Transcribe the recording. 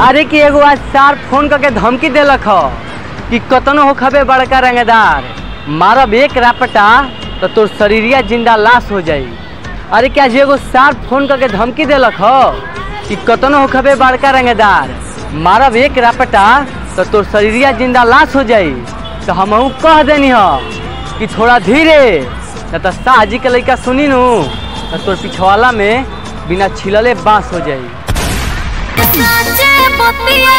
अरे कि एगो आज सार फ़ोन करके धमकी देलक ह। कि कतनो हो खबे बड़का रंगदार। मारब एक रापटा तो तोर शरीरिया ज़िंदा लाश हो जाई। अरे क्या जे एगो सार फ़ोन करके धमकी देलक ह। कि कतनो हो खबे बड़का रंगदार। मारब एक रापटा तो तोर शरीरिया ज़िंदा लाश हो जाई। तो हमहू कह देनी ह कि थोड़ा धीरे। न तो शाहजी के लड़का सुनी नू तो तोर पिछवाला में बिना छिलले बाँस हो जाई। পাপিয়া